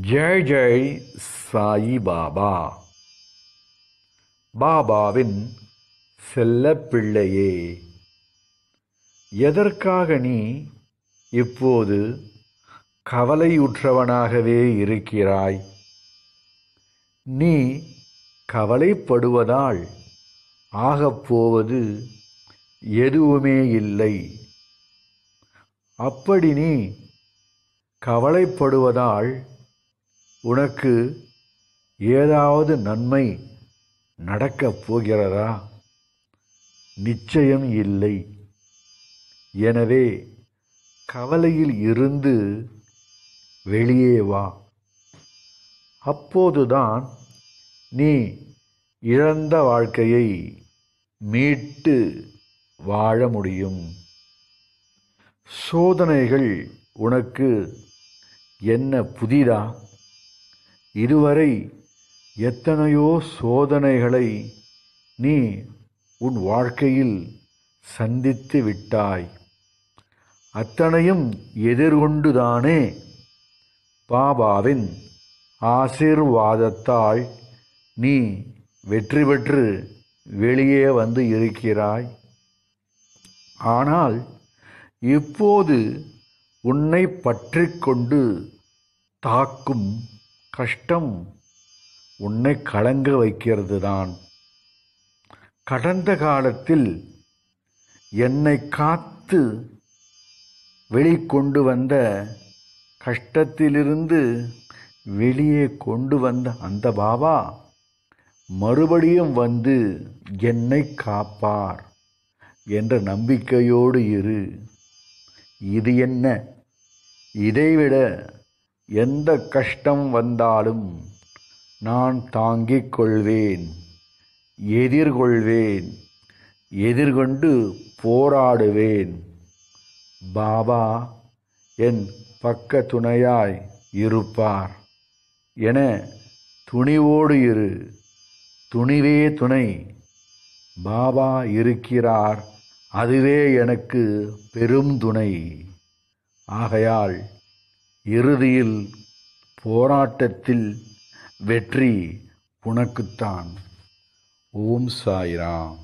ஜெய் ஜெய் சாயி பாபா. பாபாவின் செல்ல பிள்ளையே எதற்காக நீ இப்போது கவலையுற்றவனாகவே இருக்கிறாய்? நீ கவலைப்படுவதால் ஆகப்போவது எதுவுமே இல்லை. அப்படி நீ கவலைப்படுவதால் உனக்கு ஏதாவது நன்மை நடக்கப் போகிறதா? நிச்சயம் இல்லை. எனவே கவலையில் இருந்து வெளியே வா. அப்போதுதான் நீ இழந்த வாழ்க்கையை மீட்டு வாழ முடியும். சோதனைகள் உனக்கு என்ன புதிதா? இதுவரை எத்தனையோ சோதனைகளை நீ உன் வாழ்க்கையில் சந்தித்து விட்டாய். அத்தனையும் எதிர்கொண்டுதானே? பாபாவின் ஆசீர்வாதத்தால் நீ வெற்றி பெற்று வெளியே வந்து இருக்கிறாய். ஆனால் இப்போது உன்னை பற்றி கொண்டு தாக்கும் கஷ்டம் உன்னை கலங்க வைக்கிறது தான் கடந்த காலத்தில் என்னை காத்து வெளிக்கொண்டு வந்த கஷ்டத்திலிருந்து வெளியே கொண்டு வந்த அந்த பாபா மறுபடியும் வந்து என்னை காப்பார் என்ற நம்பிக்கையோடு இரு. இது என்ன? இதைவிட எந்த கஷ்டம் வந்தாலும் நான் தாங்கிக் கொள்வேன் எதிர்கொள்வேன் எதிர்கொண்டு போராடுவேன். பாபா என் பக்க துணையாய் இருப்பார். என துணிவோடு இரு. துணிவே துணை. பாபா இருக்கிறார். அதுவே எனக்கு பெரும் துணை. ஆகையால் இறுதியில் போராட்டத்தில் வெற்றி உனக்குத்தான். ஓம் சாய்ராம்.